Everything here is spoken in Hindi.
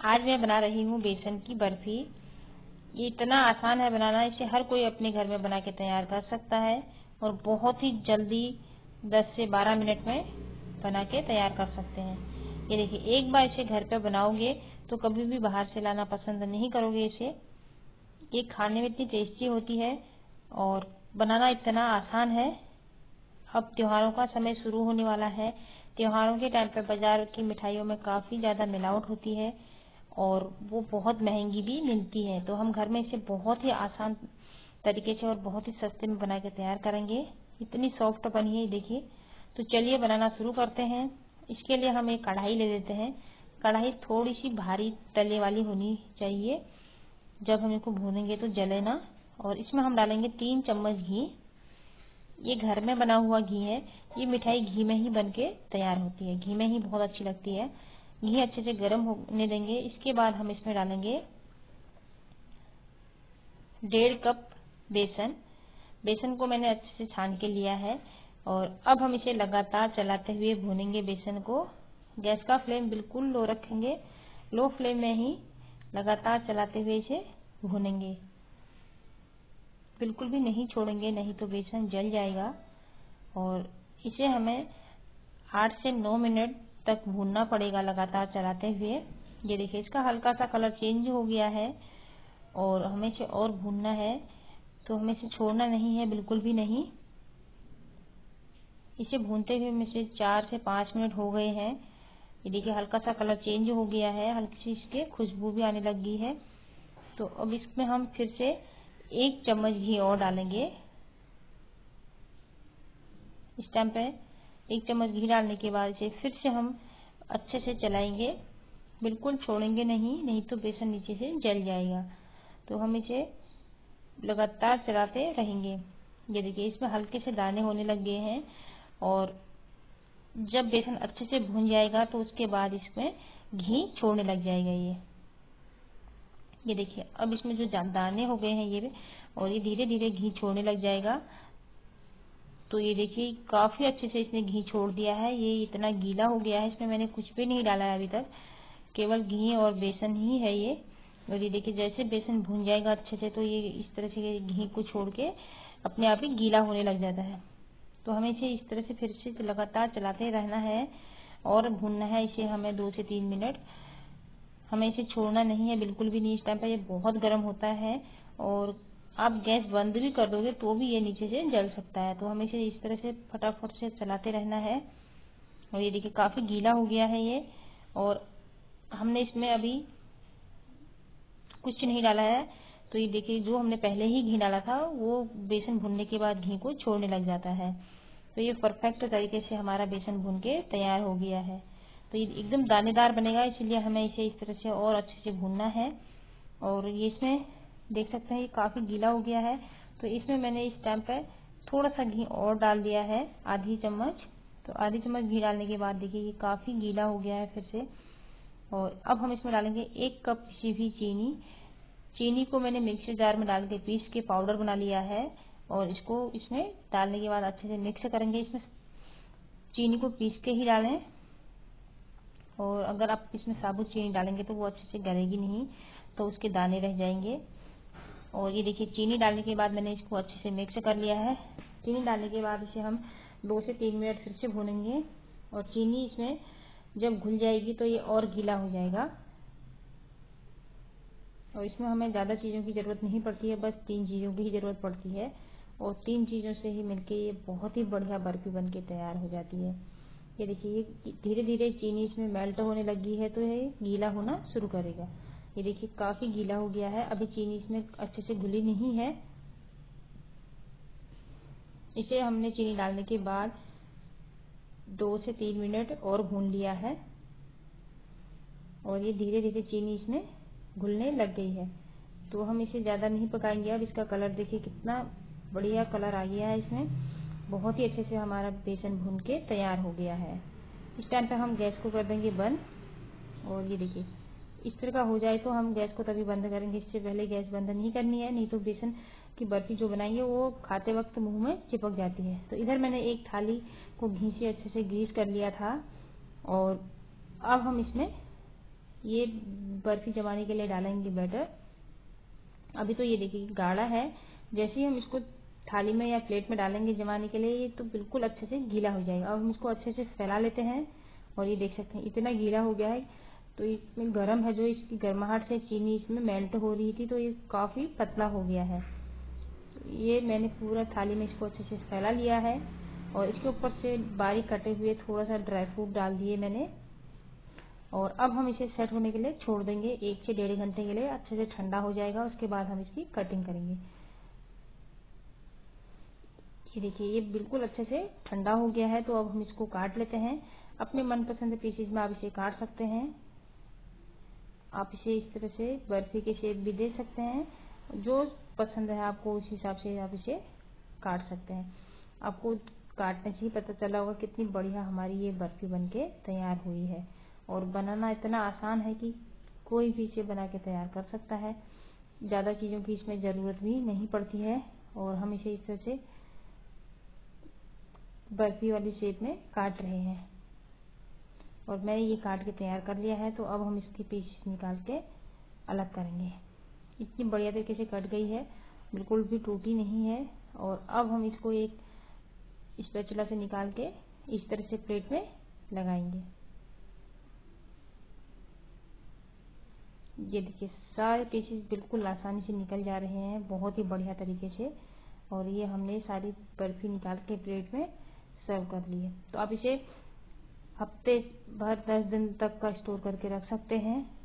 आज मैं बना रही हूँ बेसन की बर्फ़ी। ये इतना आसान है बनाना, इसे हर कोई अपने घर में बना के तैयार कर सकता है और बहुत ही जल्दी 10 से 12 मिनट में बना के तैयार कर सकते हैं। ये देखिए, एक बार इसे घर पे बनाओगे तो कभी भी बाहर से लाना पसंद नहीं करोगे इसे। ये खाने में इतनी टेस्टी होती है और बनाना इतना आसान है। अब त्योहारों का समय शुरू होने वाला है। त्योहारों के टाइम पर बाज़ार की मिठाइयों में काफ़ी ज़्यादा मिलावट होती है। और वो बहुत महँगी भी मिलती है। तो हम घर में इसे बहुत ही आसान तरीके से और बहुत ही सस्ते में बना के तैयार करेंगे। इतनी सॉफ्ट बनी है, देखिए। तो चलिए बनाना शुरू करते हैं। इसके लिए हम एक कढ़ाई ले लेते हैं। कढ़ाई थोड़ी सी भारी तले वाली होनी चाहिए। जब हम इनको भूनेंगे तो जले ना। और इसमें हम डालेंगे तीन चम्मच घी। ये घर में बना हुआ घी है। ये मिठाई घी में ही बन के तैयार होती है। घी में ही बहुत अच्छी लगती है। घी अच्छे से गर्म होने देंगे। इसके बाद हम इसमें डालेंगे डेढ़ कप बेसन। बेसन को मैंने अच्छे से छान के लिया है और अब हम इसे लगातार चलाते हुए भूनेंगे बेसन को। गैस का फ्लेम बिल्कुल लो रखेंगे। लो फ्लेम में ही लगातार चलाते हुए इसे भूनेंगे। बिल्कुल भी नहीं छोड़ेंगे, नहीं तो बेसन जल जाएगा। और इसे हमें आठ से नौ मिनट तक भूनना पड़ेगा लगातार चलाते हुए। ये देखिए, इसका हल्का सा कलर चेंज हो गया है और हमें इसे और भूनना है। तो हमें इसे छोड़ना नहीं है, बिल्कुल भी नहीं। इसे भूनते हुए हमें से चार से पाँच मिनट हो गए हैं। ये देखिए हल्का सा कलर चेंज हो गया है। हल्की सी इसके खुशबू भी आने लग गई है। तो अब इसमें हम फिर से एक चम्मच घी और डालेंगे। इस टाइम पे एक चम्मच घी डालने के बाद इसे फिर से हम अच्छे से चलाएँगे। बिल्कुल छोड़ेंगे नहीं नहीं तो बेसन नीचे से जल जाएगा। तो हम इसे लगातार चलाते रहेंगे। ये देखिए, इसमें हल्के से दाने होने लग गए हैं और जब बेसन अच्छे से भून जाएगा तो उसके बाद इसमें घी छोड़ने लग जाएगा ये। ये देखिए, अब इसमें जो दाने हो गए हैं ये और ये धीरे धीरे घी छोड़ने लग जाएगा। तो ये देखिए, काफ़ी अच्छे से इसने घी छोड़ दिया है। ये इतना गीला हो गया है, इसमें मैंने कुछ भी नहीं डाला है अभी तक। केवल घी और बेसन ही है ये। और ये देखिए, जैसे बेसन भून जाएगा अच्छे से तो ये इस तरह से घी को छोड़ के अपने आप ही गीला होने लग जाता है। तो हमें इसे इस तरह से फिर से लगातार चलाते रहना है और भूनना है इसे हमें दो से तीन मिनट। हमें इसे छोड़ना नहीं है, बिल्कुल भी नहीं। इस टाइम पर ये बहुत गर्म होता है और आप गैस बंद भी कर दोगे तो भी ये नीचे से जल सकता है। तो हमें इसे इस तरह से फटाफट से चलाते रहना है। और ये देखिए, काफ़ी गीला हो गया है ये। और हमने इसमें अभी कुछ नहीं डाला है। तो ये देखिए, जो हमने पहले ही घी डाला था, वो बेसन भुनने के बाद घी को छोड़ने लग जाता है। तो ये परफेक्ट तरीके से हमारा बेसन भुन के तैयार हो गया है। तो ये एकदम दानेदार बनेगा, इसलिए हमें इसे इस तरह से और अच्छे से भूनना है। और ये इसमें देख सकते हैं, ये काफ़ी गीला हो गया है। तो इसमें मैंने इस टाइम पे थोड़ा सा घी और डाल दिया है, आधी चम्मच। तो आधी चम्मच घी डालने के बाद देखिए, ये काफ़ी गीला हो गया है फिर से। और अब हम इसमें डालेंगे एक कप किसी भी चीनी। चीनी को मैंने मिक्सर जार में डाल के पीस के पाउडर बना लिया है और इसको इसमें डालने के बाद अच्छे से मिक्स करेंगे। इसमें चीनी को पीस के ही डालें। और अगर आप इसमें साबुत चीनी डालेंगे तो वो अच्छे से गलेगी नहीं तो उसके दाने रह जाएँगे। और ये देखिए, चीनी डालने के बाद मैंने इसको अच्छे से मिक्स कर लिया है। चीनी डालने के बाद इसे हम दो से तीन मिनट फिर से भूनेंगे और चीनी इसमें जब घुल जाएगी तो ये और गीला हो जाएगा। और इसमें हमें ज़्यादा चीज़ों की ज़रूरत नहीं पड़ती है, बस तीन चीज़ों की ही ज़रूरत पड़ती है। और तीन चीज़ों से ही मिलके ये बहुत ही बढ़िया बर्फ़ी बन के तैयार हो जाती है। ये देखिए धीरे धीरे चीनी इसमें मेल्ट होने लगी है तो ये गीला होना शुरू करेगा। ये देखिए, काफ़ी गीला हो गया है। अभी चीनी इसमें अच्छे से घुली नहीं है। इसे हमने चीनी डालने के बाद दो से तीन मिनट और भून लिया है। और ये धीरे धीरे चीनी इसमें घुलने लग गई है। तो हम इसे ज़्यादा नहीं पकाएँगे अब इसका कलर देखिए, कितना बढ़िया कलर आ गया है इसमें। बहुत ही अच्छे से हमारा बेसन भून के तैयार हो गया है। इस टाइम पे हम गैस को कर देंगे बंद। और ये देखिए इस तरह का हो जाए तो हम गैस को तभी बंद करेंगे, इससे पहले गैस बंद नहीं करनी है, नहीं तो बेसन की बर्फ़ी जो बनाई है, वो खाते वक्त मुँह में चिपक जाती है। तो इधर मैंने एक थाली को घी से अच्छे से ग्रीस कर लिया था और अब हम इसमें ये बर्फ़ी जमाने के लिए डालेंगे बैटर। अभी तो ये देखिए गाढ़ा है। जैसे ही हम इसको थाली में या प्लेट में डालेंगे जमाने के लिए, ये तो बिल्कुल अच्छे से गीला हो जाएगा। अब हम इसको अच्छे से फैला लेते हैं और ये देख सकते हैं, इतना गीला हो गया है तो इसमें गर्म है जो इसकी गर्माहट से चीनी इसमें मेल्ट हो रही थी तो ये काफ़ी पतला हो गया है। ये मैंने पूरा थाली में इसको अच्छे से फैला लिया है और इसके ऊपर से बारीक कटे हुए थोड़ा सा ड्राई फ्रूट डाल दिए मैंने। और अब हम इसे सेट होने के लिए छोड़ देंगे, एक से डेढ़ घंटे के लिए अच्छे से ठंडा हो जाएगा, उसके बाद हम इसकी कटिंग करेंगे। ये देखिए, ये बिल्कुल अच्छे से ठंडा हो गया है तो अब हम इसको काट लेते हैं। अपने मनपसंद पीसेज में आप इसे काट सकते हैं। आप इसे इस तरह से बर्फ़ी के शेप भी दे सकते हैं। जो पसंद है आपको उस हिसाब से आप इसे काट सकते हैं। आपको काटने से ही पता चला होगा कितनी बढ़िया हमारी ये बर्फ़ी बनके तैयार हुई है। और बनाना इतना आसान है कि कोई भी इसे बना के तैयार कर सकता है। ज़्यादा चीज़ों की इसमें ज़रूरत भी नहीं पड़ती है और हम इसे इस तरह से बर्फ़ी वाली शेप में काट रहे हैं। और मैंने ये काट के तैयार कर लिया है तो अब हम इसके पीस निकाल के अलग करेंगे। इतनी बढ़िया तरीके से कट गई है, बिल्कुल भी टूटी नहीं है, और अब हम इसको एक स्पैचुला से निकाल के इस तरह से प्लेट में लगाएँगे। ये देखिए, सारे पीसेस बिल्कुल आसानी से निकल जा रहे हैं, बहुत ही बढ़िया तरीके से, और ये हमने सारी बर्फ़ी निकाल के प्लेट में सर्व कर लिए तो आप इसे हफ़्ते भर दस दिन तक का स्टोर करके रख सकते हैं।